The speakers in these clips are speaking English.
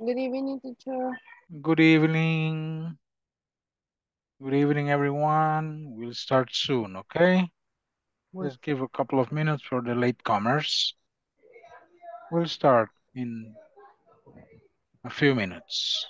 Good evening, teacher. Good evening. Good evening, everyone. We'll start soon, okay? Let's give a couple of minutes for the latecomers. We'll start in a few minutes.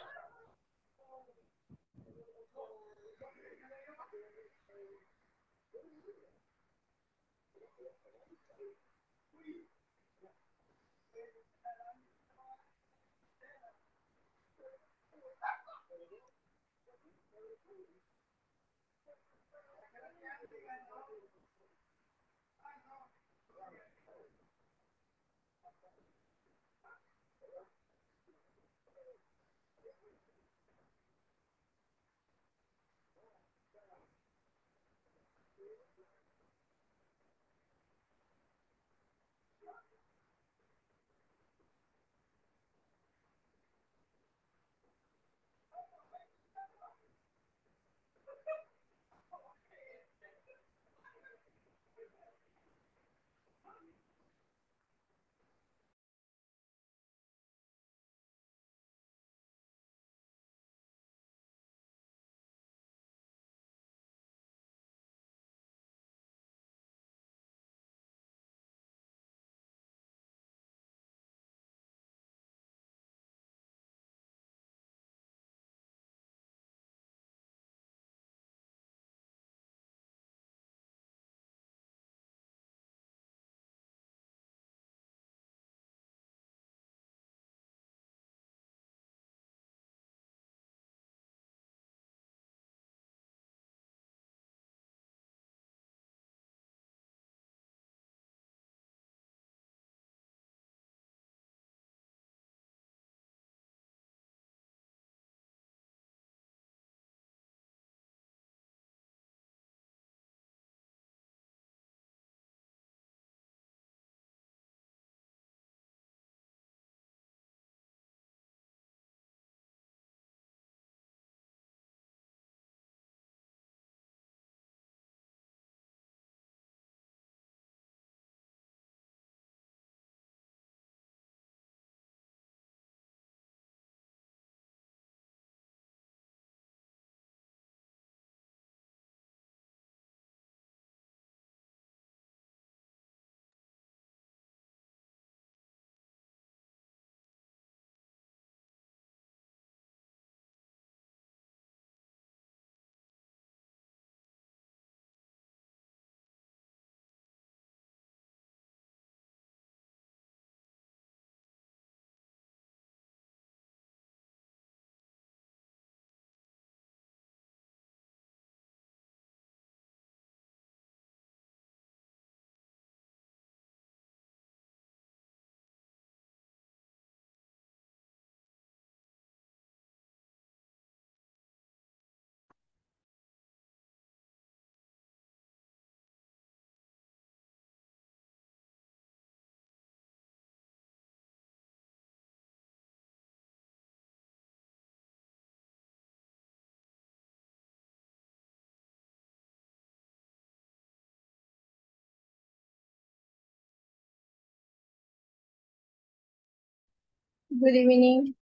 Good evening.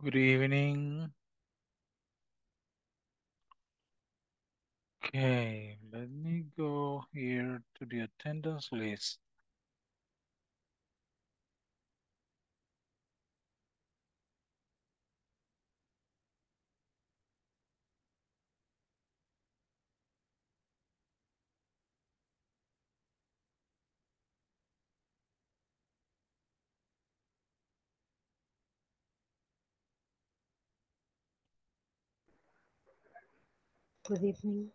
Good evening. Okay, let me go here to the attendance list. Good evening.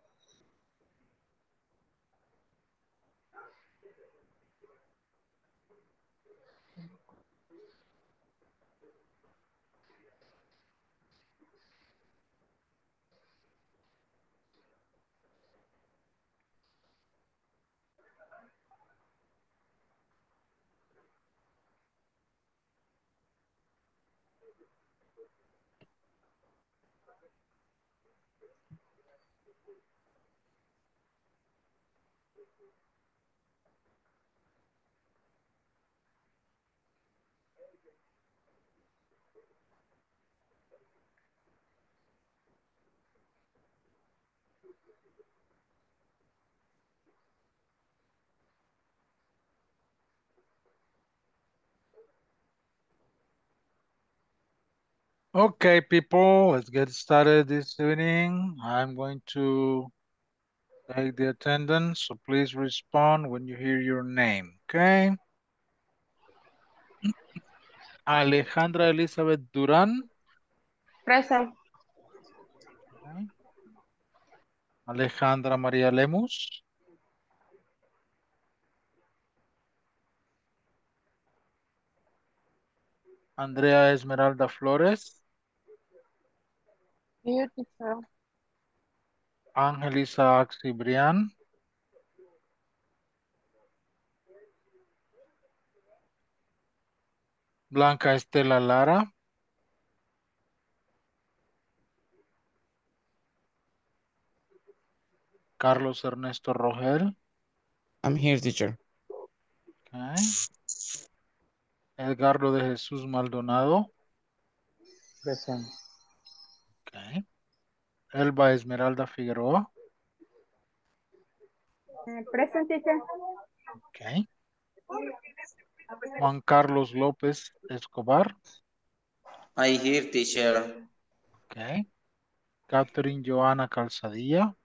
Okay, people, let's get started this evening. I'm going to take the attendance, so please respond when you hear your name, okay? Alejandra Elizabeth Duran. Present. Okay. Alejandra María Lemus. Andrea Esmeralda Flores. Teacher. Ángel Isaac Cibrián. Blanca Estela Lara. Carlos Ernesto Rogel. I'm here, teacher. Okay. Edgardo de Jesús Maldonado. Present. Okay. Elba Esmeralda Figueroa. present, teacher. Okay. Juan Carlos López Escobar. I hear teacher. Okay. Catherine Joana Calzadilla.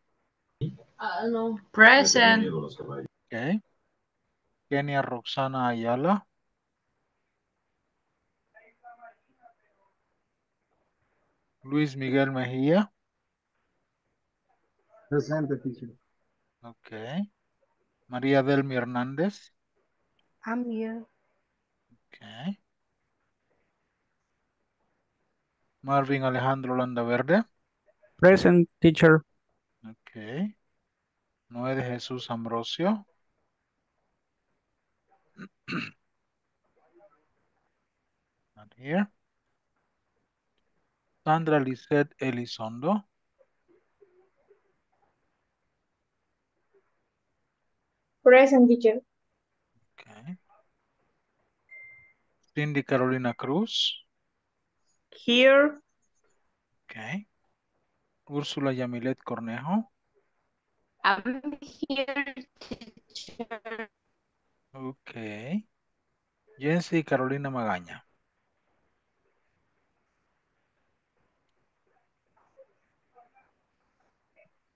Present. Okay. Kenia Roxana Ayala. Luis Miguel Mejía. Present, teacher. Okay. María Delmi Hernández. I'm here. Okay. Marvin Alejandro Landaverde. Present, teacher. Okay. Noé de Jesús Ambrosio. Not here. Sandra Lisette Elizondo. Present, teacher. Okay. Cindy Carolina Cruz. Here. Okay. Úrsula Yamilet Cornejo. I'm here, teacher. Okay. Jency Carolina Magaña.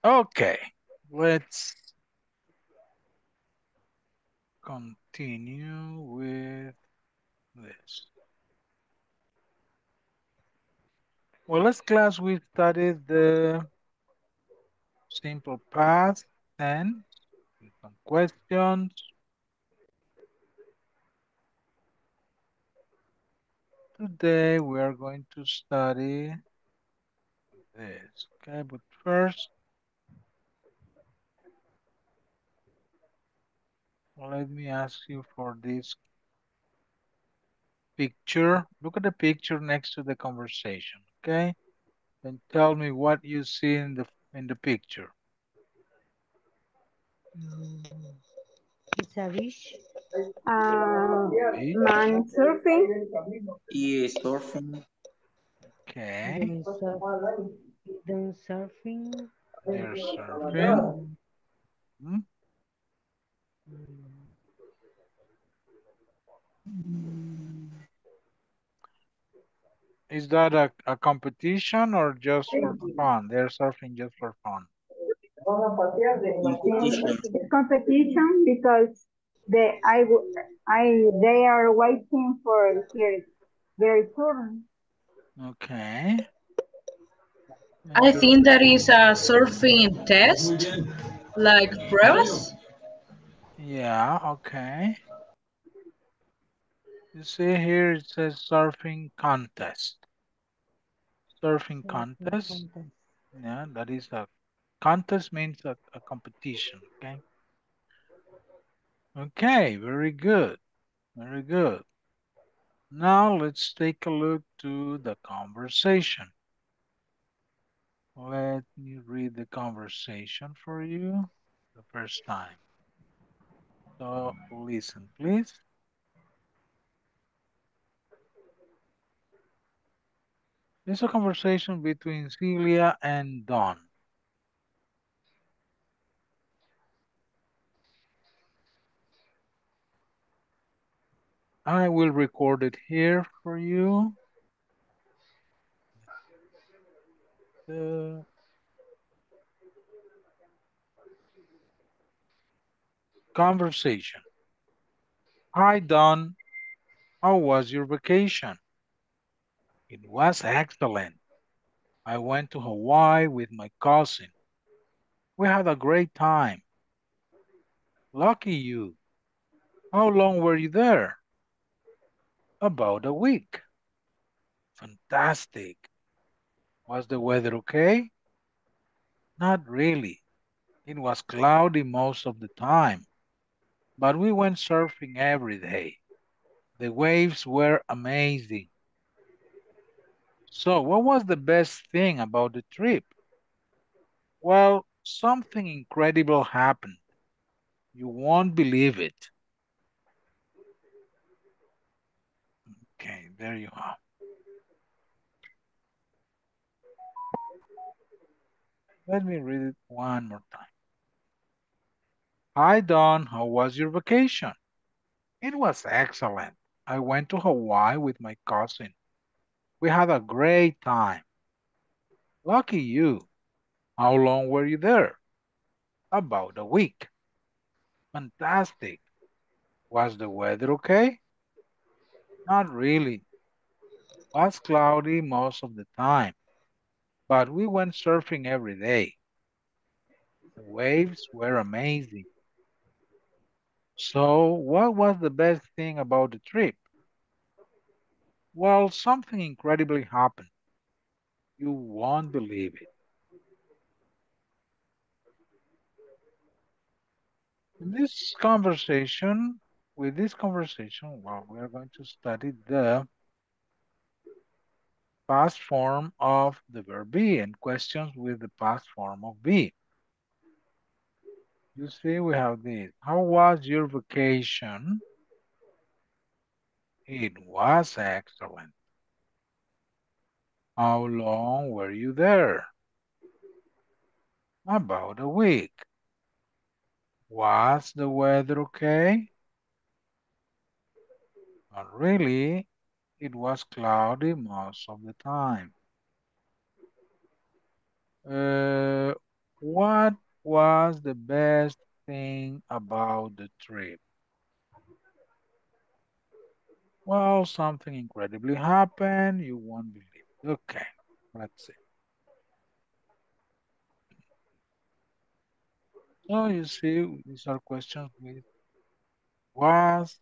Okay, let's continue with this. Well, last class we studied the simple past with some questions. Today we are going to study this, okay? But first, let me ask you for this picture. Look at the picture next to the conversation, okay? And tell me what you see in the in the picture. Mm, It's a beach. Uh, Beach. man surfing. Y surfing. Okay, Doing, surfing. they're surfing. Hmm? Is that a, a competition or just for fun? They're surfing just for fun. Competition. Competition because they, I, w- I, they are waiting for their, their turn. Okay. I think that is a surfing test, like pruebas. Yeah, okay. You see here it says surfing contest. Surfing surfing contest. contest. Yeah, that is a contest means a, a competition, okay? Okay, very good. Very good. Now let's take a look to the conversation. Let me read the conversation for you the first time. So listen, please. It's a conversation between Celia and Don. I will record it here for you. the conversation. Hi, Don. How was your vacation? It was excellent. I went to Hawaii with my cousin. We had a great time. Lucky you. How long were you there? About a week. Fantastic. Was the weather okay? Not really. It was cloudy most of the time, but we went surfing every day. The waves were amazing. So what was the best thing about the trip? Well, something incredible happened. You won't believe it. Okay, there you are. Let me read it one more time. Hi, Don. How was your vacation? It was excellent. I went to Hawaii with my cousin. We had a great time. Lucky you. How long were you there? About a week. Fantastic. Was the weather okay? Not really. It was cloudy most of the time, but we went surfing every day. The waves were amazing. So what was the best thing about the trip? Well, something incredibly happened. You won't believe it. In this conversation, with this conversation, well, we are going to study the past form of the verb be and questions with the past form of be. You see, we have this. How was your vacation? It was excellent. How long were you there? About a week. Was the weather okay? Not really. It was cloudy most of the time. Uh, what was the best thing about the trip? Well, something incredibly happened. You won't believe. it. Okay, let's see. So you see, these are questions with was,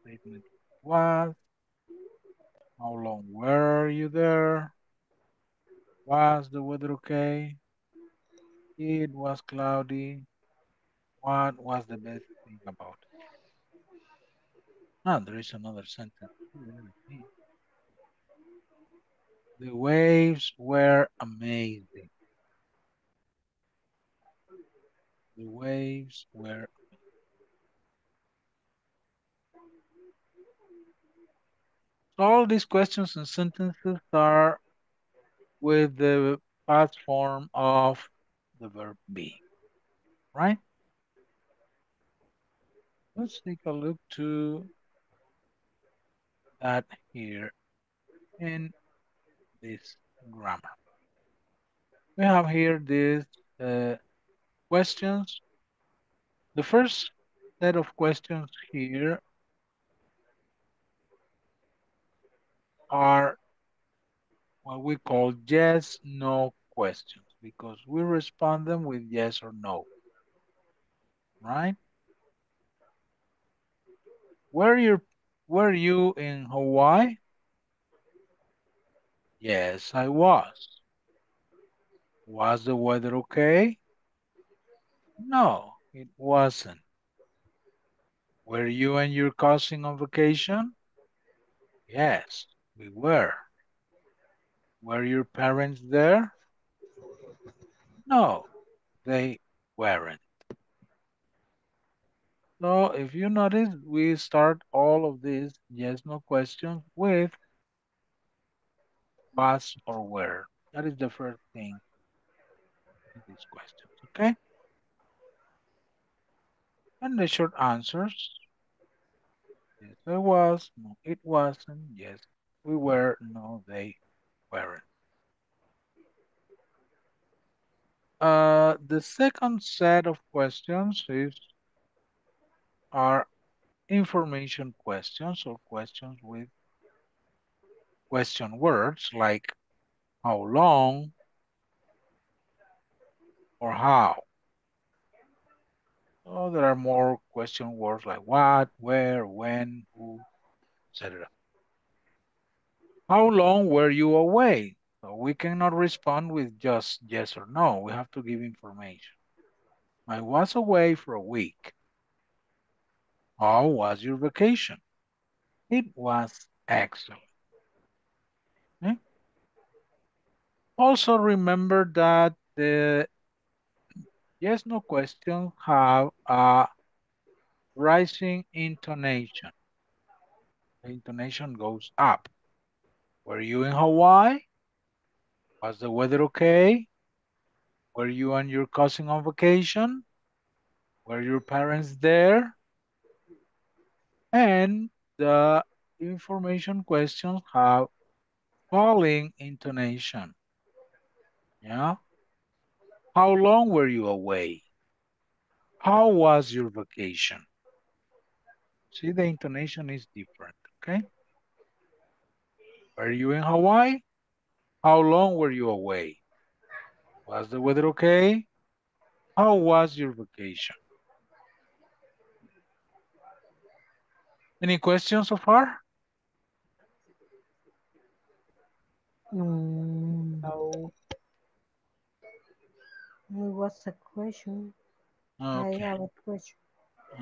statement was, how long were you there? Was the weather okay? It was cloudy. What was the best thing about it? Ah, there is another sentence. The waves were amazing. The waves were all these questions and sentences are with the past form of the verb be, right? Let's take a look to that here in this grammar. We have here these uh, questions. The first set of questions here are what we call yes, no questions because we respond them with yes or no, right? Were you, were you in Hawaii? Yes, I was. Was the weather okay? No, it wasn't. Were you and your cousin on vacation? Yes, we were. Were your parents there? No, they weren't. So if you notice, we start all of these yes, no questions with was or were. That is the first thing in these questions, okay? And the short answers, yes, I was, no, it wasn't, yes, we were, no, they weren't. uh, the second set of questions is are information questions or questions with question words like how long or how. So there are more question words like what, where, when, who, etc. How long were you away? So we cannot respond with just yes or no. We have to give information. I was away for a week. How was your vacation? It was excellent. Okay. Also remember that the yes, no question have a rising intonation. The intonation goes up. Were you in Hawaii? Was the weather okay? Were you and your cousin on vacation? Were your parents there? And the information questions have falling intonation. Yeah. How long were you away? How was your vacation? See, the intonation is different, okay? Were you in Hawaii? How long were you away? Was the weather okay? How was your vacation? Any questions so far? Mm, No. it was a question. Okay. I have a question.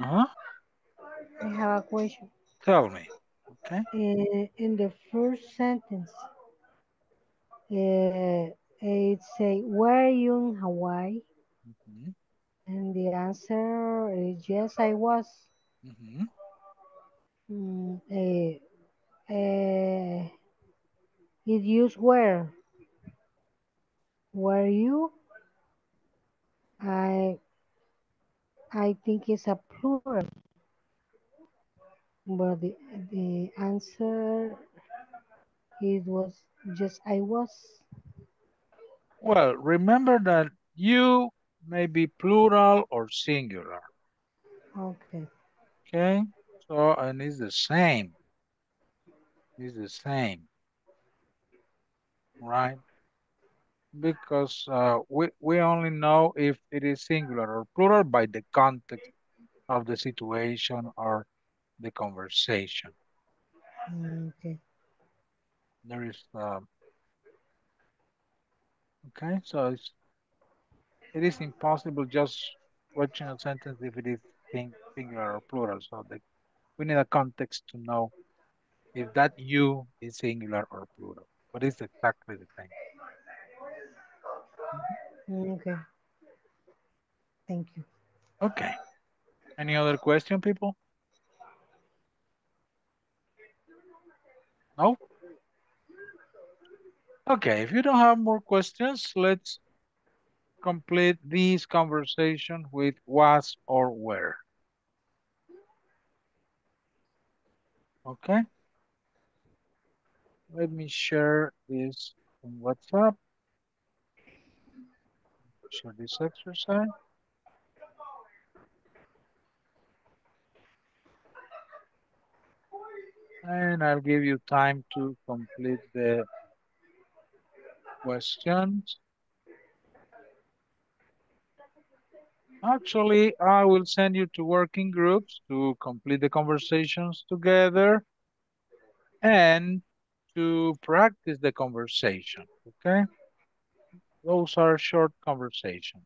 Uh-huh. I have a question. Tell me. Okay. Uh, in the first sentence, uh, it say, were you in Hawaii? Mhm, And the answer is yes, I was. mhm. Mm, eh, it used where? Were you? I I think it's a plural. But the, the answer it was just I was. Well, remember that you may be plural or singular. Okay. Okay. So, and it's the same. It's the same. Right? Because uh, we, we only know if it is singular or plural by the context of the situation or the conversation. Mm, Okay. There is, uh, okay, so it's, it is impossible just watching a sentence if it is sing, singular or plural. So the, we need a context to know if that you is singular or plural, but it's exactly the same. Okay. Thank you. Okay. Any other question, people? No? Okay, if you don't have more questions, let's complete this conversation with was or were. Okay. Let me share this in WhatsApp. Share this exercise. And I'll give you time to complete the questions. Actually, I will send you to working groups to complete the conversations together and to practice the conversation, okay? Those are short conversations.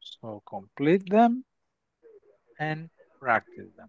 So complete them and practice them.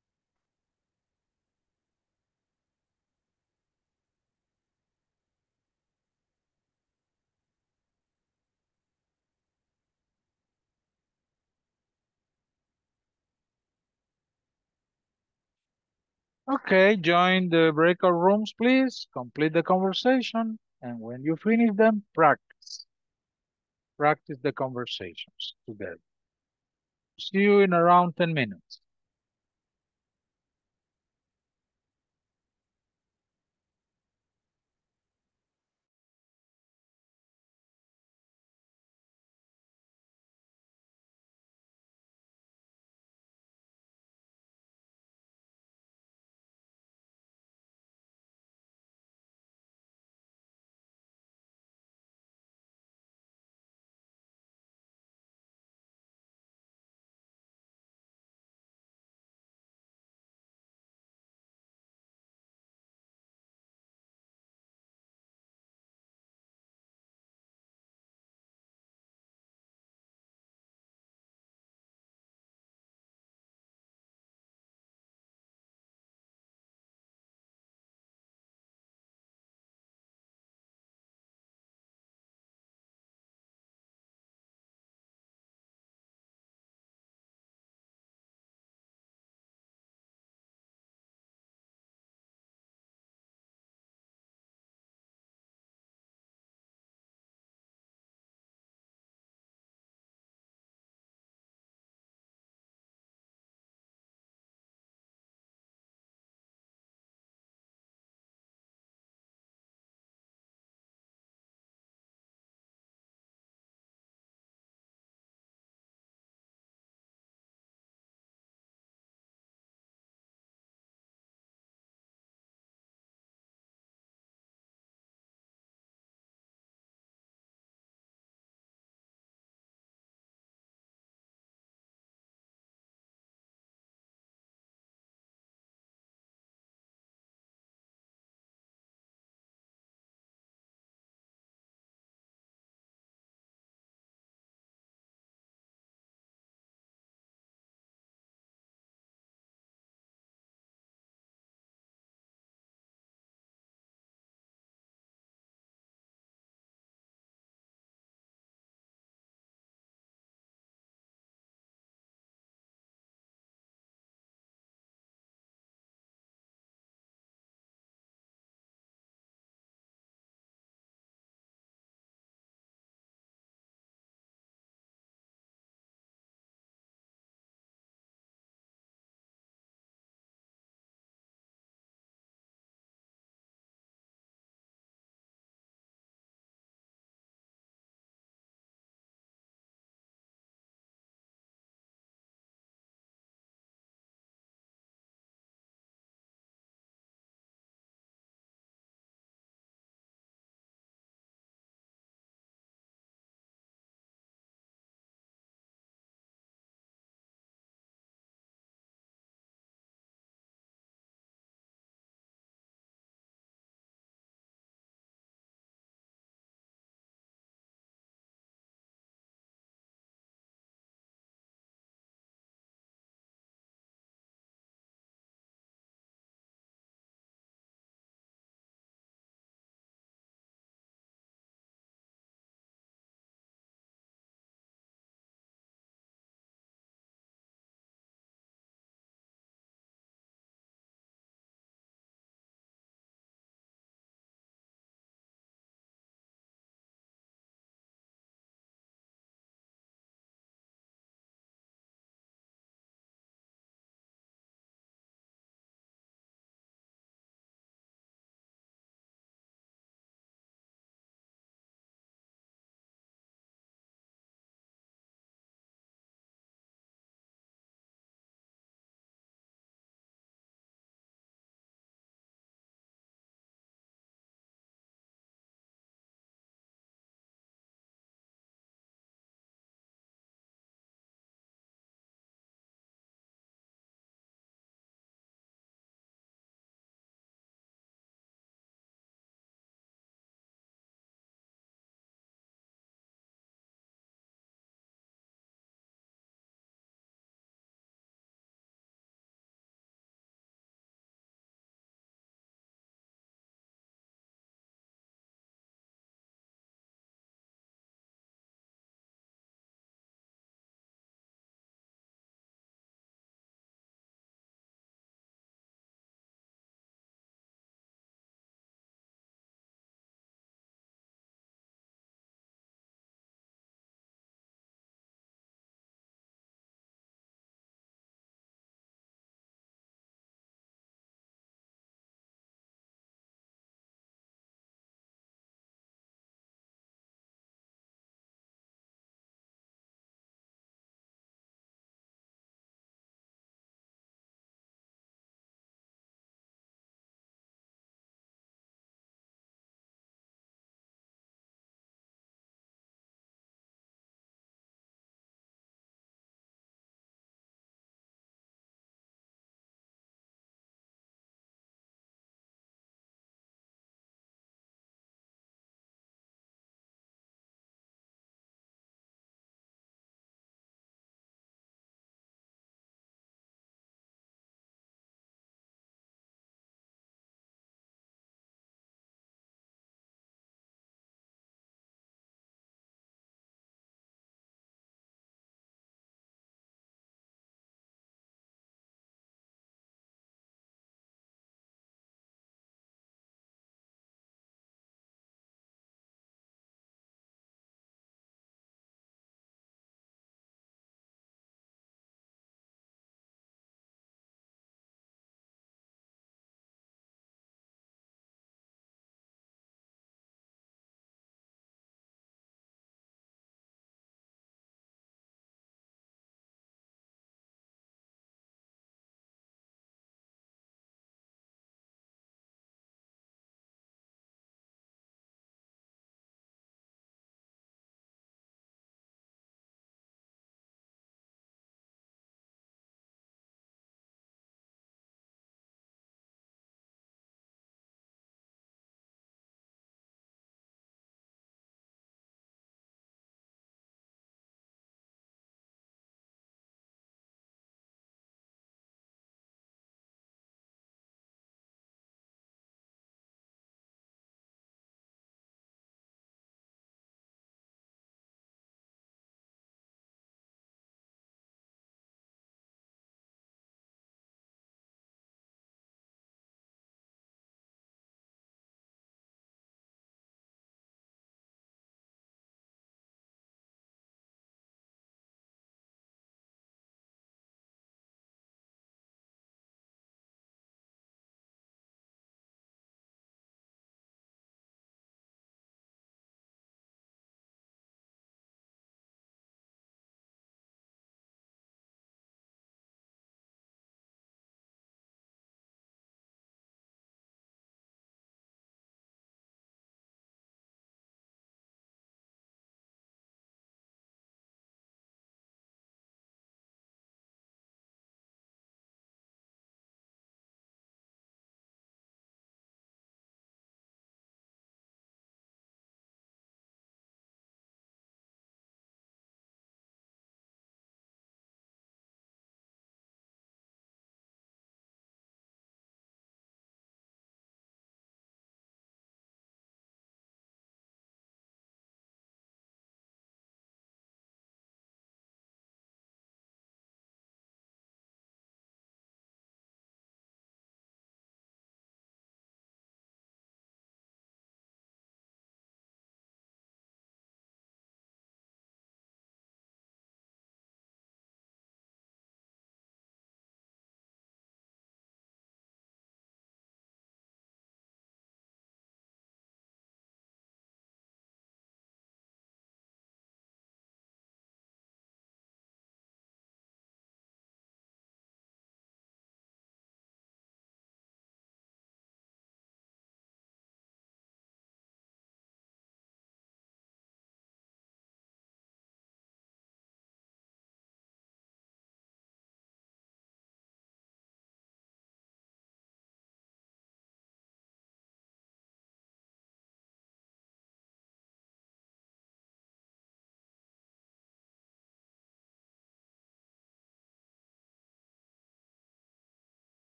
Okay, join the breakout rooms, please. Complete the conversation. And when you finish them, practice. Practice the conversations together. See you in around 10 minutes.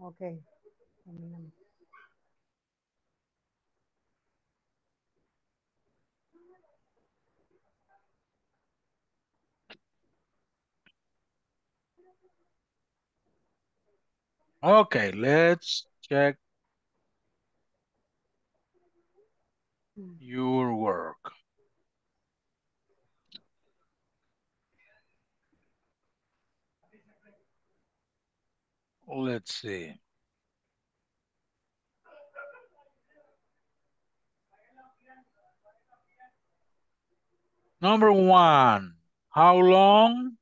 Okay. Okay, let's check hmm. your work. Let's see. Number one, how long?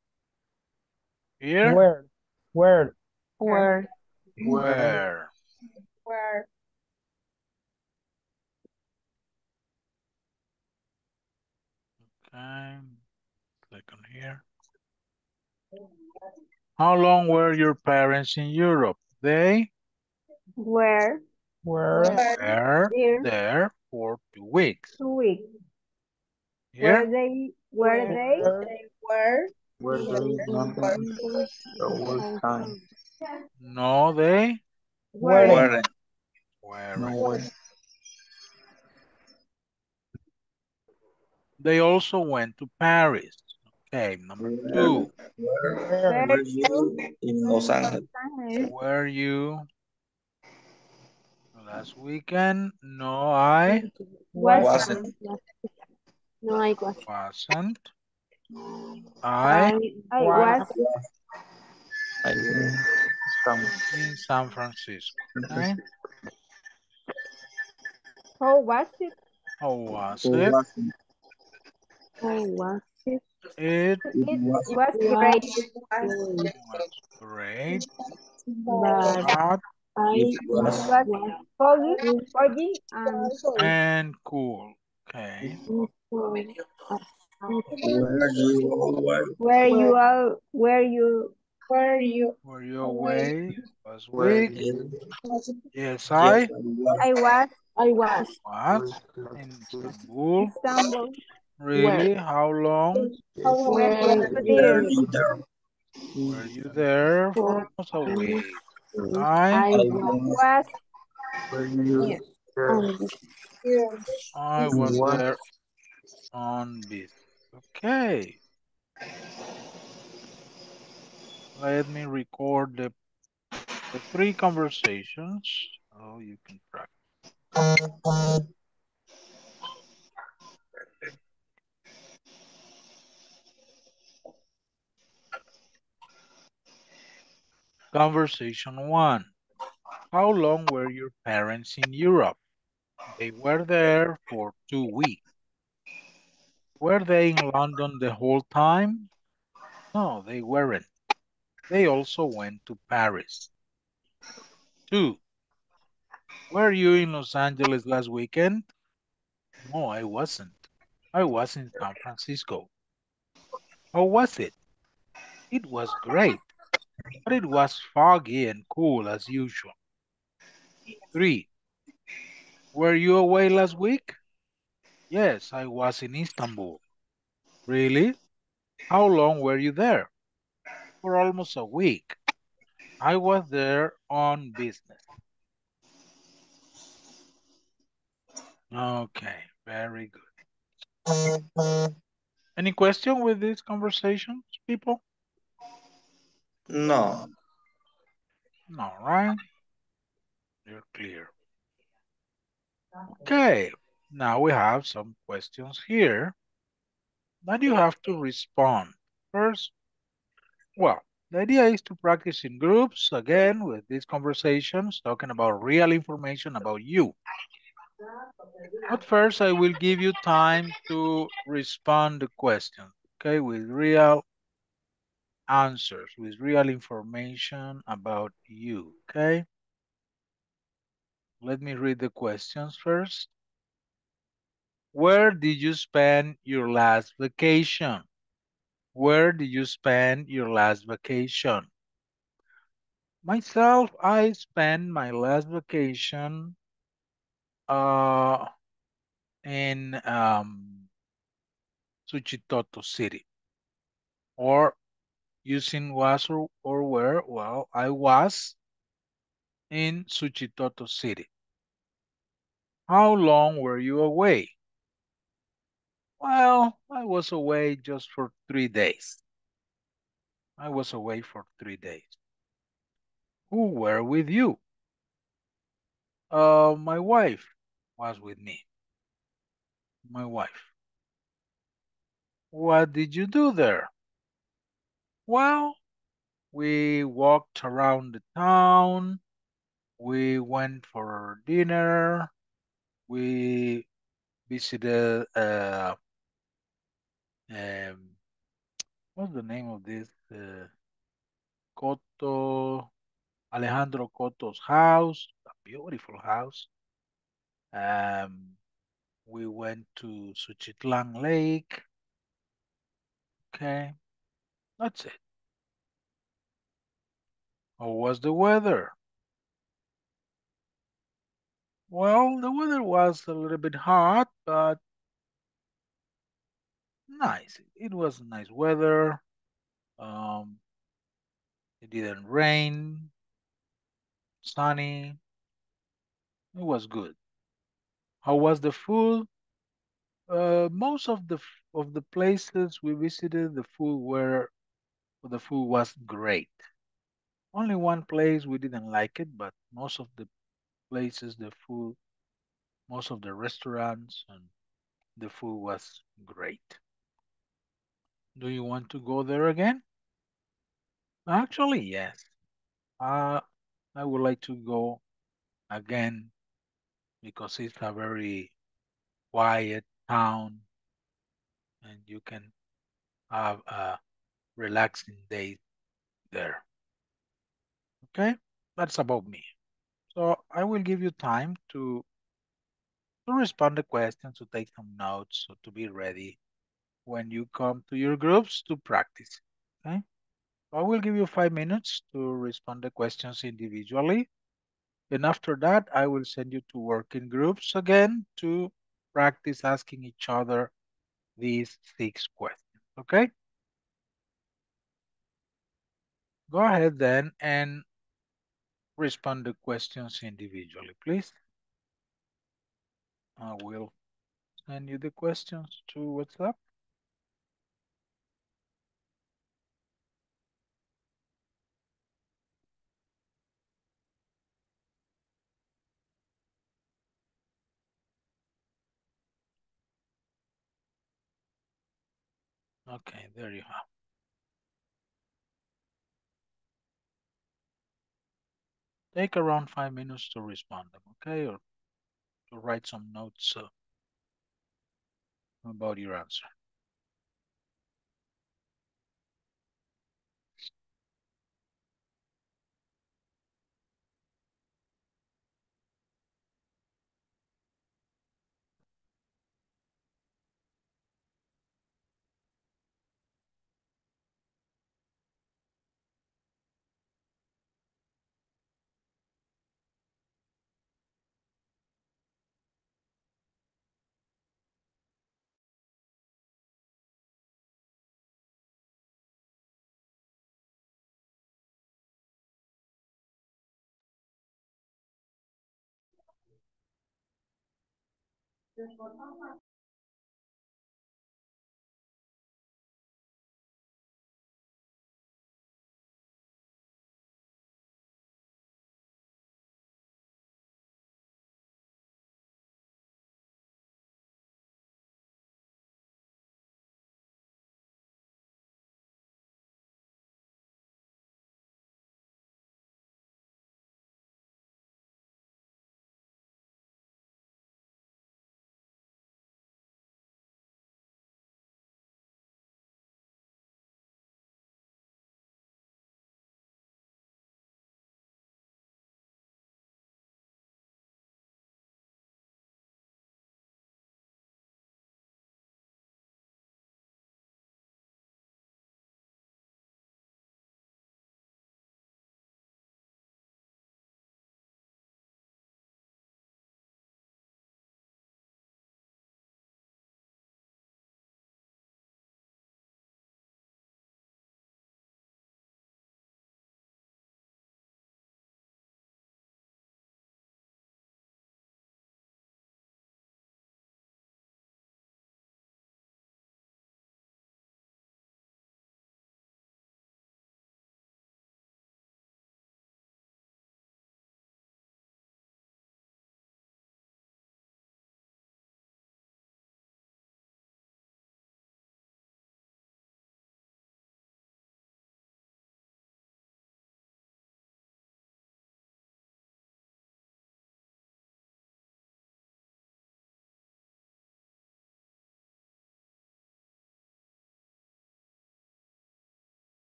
Here? Where? Where? Where? Where? Where? Okay, click on here. How long were your parents in Europe? They were, Where? were Here. there for two weeks. Two weeks. Were Here, they? Were they? Were? Where the whole time. no, they Were? Where? were. No way. They also went to Paris. Okay, number two. Where? Were you in Los Angeles? Were you last weekend? No, I Wasn't. No, I wasn't. wasn't. I I was. I in San Francisco. Okay. How was it? How was Who it? wasn't? I was. It It It was was great. was great, But hot, I It was was foggy, foggy and and cool. Okay. where you were. Were you all? Were you? Were you? Were you away last Were week? Yes, I I was. I was I was. was in Istanbul. Istanbul. Really? How long Were you Were there? you there? were you there? For almost a week. I I I was. was. Was I was there on business. Okay. Let me record the, the three conversations so you can practice. Conversation one. How long were your parents in Europe? They were there for two weeks. Were they in London the whole time? No, they weren't. They also went to Paris. Two. Were you in Los Angeles last weekend? No, I wasn't. I was in San Francisco. How was it? It was great, but it was foggy and cool as usual. Three. Were you away last week? Yes, I was in Istanbul. Really? How long were you there? For almost a week. I was there on business. Okay, very good. Any question with these conversations, people? No. All right. You're clear. Okay, now we have some questions here that you have to respond. First, well, the idea is to practice in groups, again, with these conversations, talking about real information about you. But first, I will give you time to respond to questions, okay, with real answers, with real information about you, okay? Let me read the questions first. Where did you spend your last vacation? Where did you spend your last vacation? Myself, I spent my last vacation uh, in um, Suchitoto City. Or using was or, or where, well, I was in Suchitoto City. How long were you away? Well, I was away just for three days. I was away for three days. Who were with you? Uh, my wife was with me. My wife. What did you do there? Well, we walked around the town. We went for dinner. We visited uh, um, what's the name of this? Uh, Cotto, Alejandro Cotto's house, a beautiful house. Um, we went to Suchitlan Lake. Okay, that's it. How was the weather? Well, the weather was a little bit hot, but nice. It was nice weather. Um, it didn't rain, sunny. It was good. How was the food? Uh, most of the of the places we visited, the food were the food was great. Only one place we didn't like it, but most of the places, the food, most of the restaurants, and the food was great. Do you want to go there again? Actually, yes. Uh, I would like to go again because it's a very quiet town and you can have a relaxing day there. Okay, that's about me. So I will give you time to to respond to questions, to take some notes, so to be ready when you come to your groups to practice. Okay, I will give you five minutes to respond to questions individually. And after that, I will send you to work in groups again to practice asking each other these six questions. Okay? Go ahead then and respond to questions individually, please. I will send you the questions to WhatsApp. Okay, there you have. Take around five minutes to respond them, okay? Or to write some notes uh, about your answer. There's one.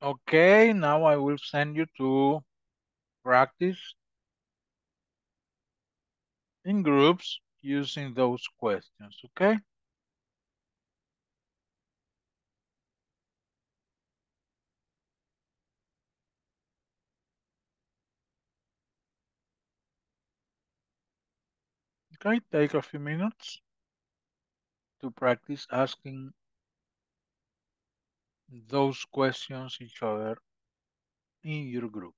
Okay, now I will send you to practice in groups using those questions, okay? Okay, take a few minutes to practice asking those questions each other in your group.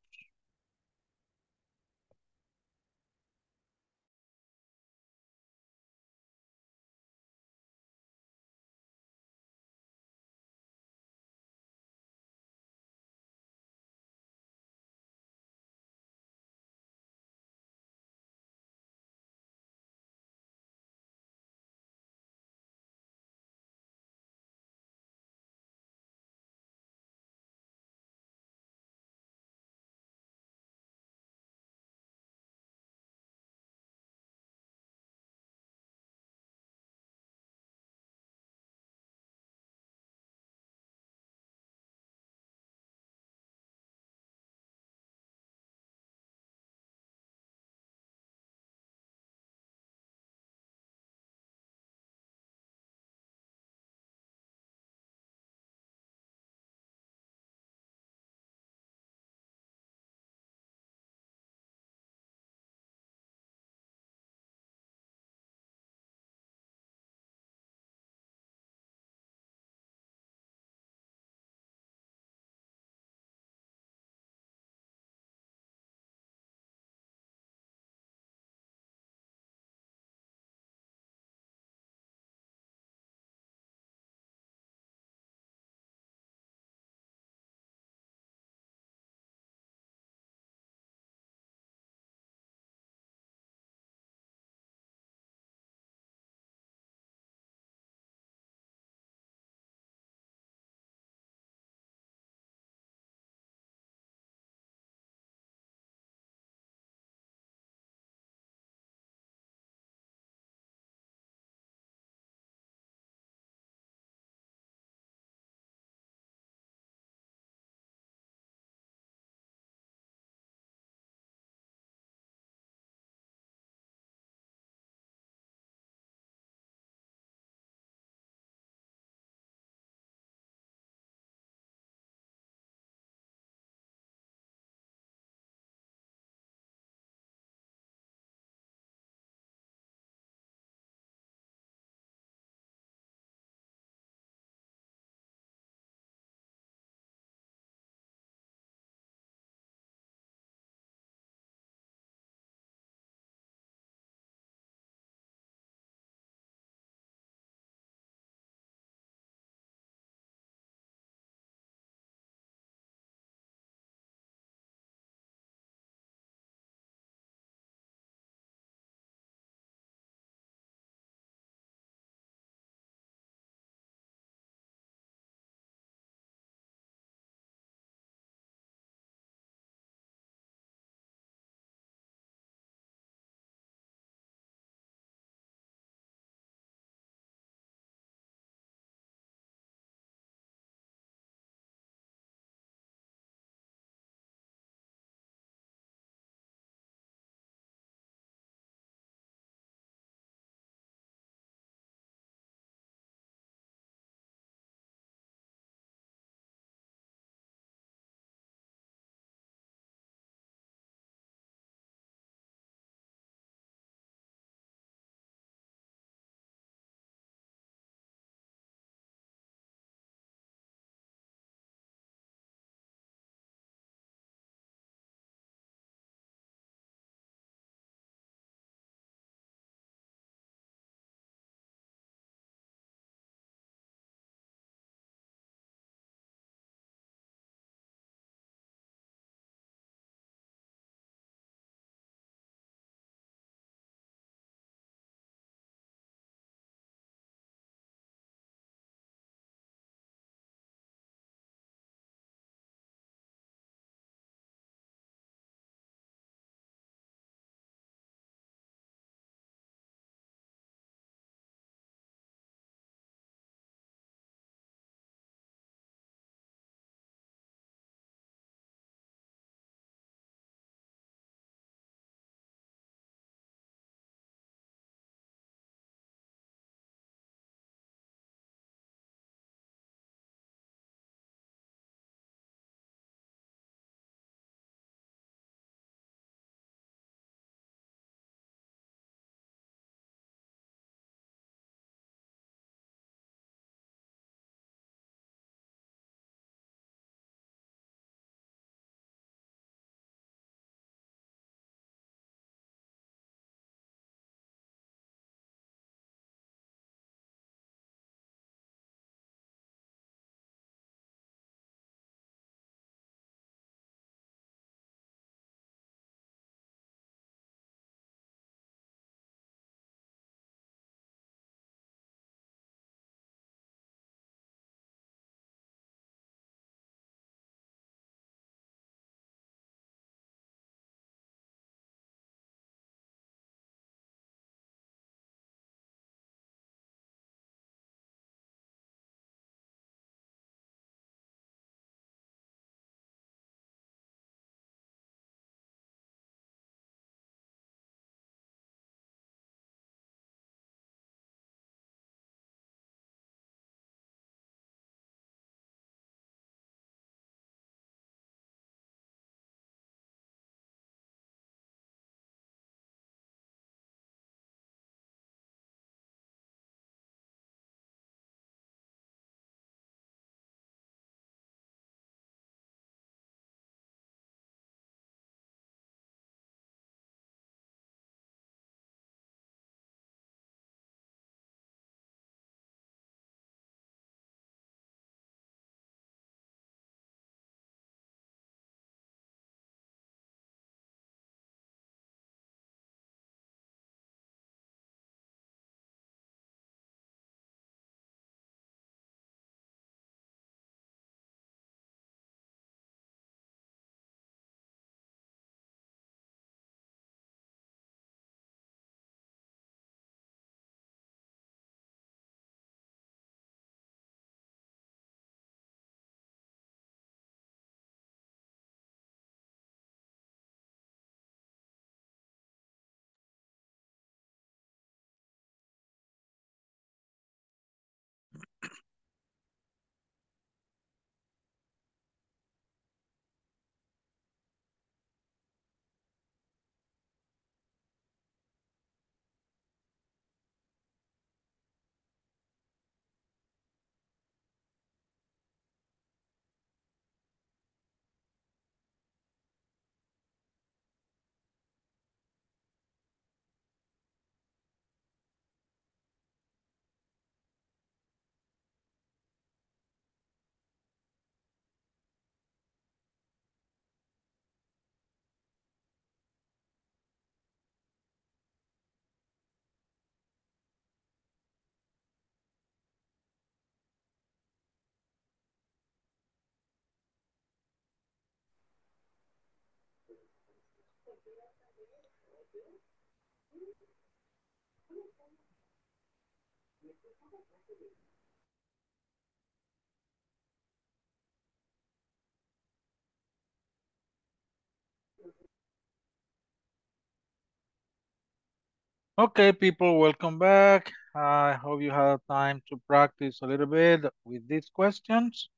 Okay, people, welcome back. I hope you had time to practice a little bit with these questions.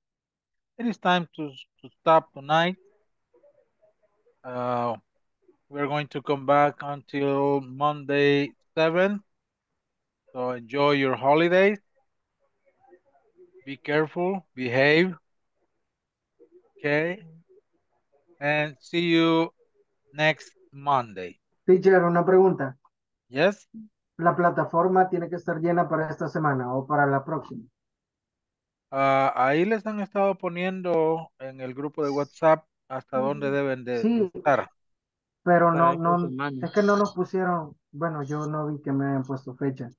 It is time to, to stop tonight. Uh, we're going to come back until Monday 7. So enjoy your holidays. Be careful, behave. Okay. And see you next Monday. Teacher, una pregunta. Yes? ¿La plataforma tiene que estar llena para esta semana o para la próxima? Ah, ahí les han estado poniendo en el grupo de WhatsApp hasta dónde deben de, de Sí. estar. Pero no, no, es que no nos pusieron, bueno, yo no vi que me hayan puesto fecha.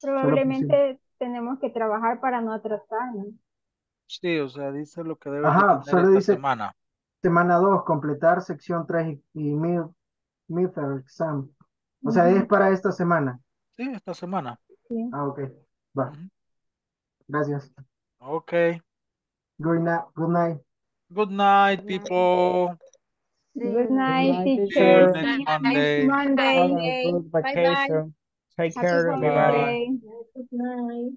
Probablemente tenemos que trabajar para no atrasarnos. Sí, o sea, dice lo que deben de Ajá, solo esta dice- semana. Semana 2, completar sección 3 y, y mid, exam. O sea, es para esta semana. Sí, esta semana. Ah, ok. Va. Gracias. Ok. Good night. Good night. Good night, people. Good night, night, teacher. See you teacher. next Next Monday. Have Monday. a good vacation. Take Happy care, everybody. Good night.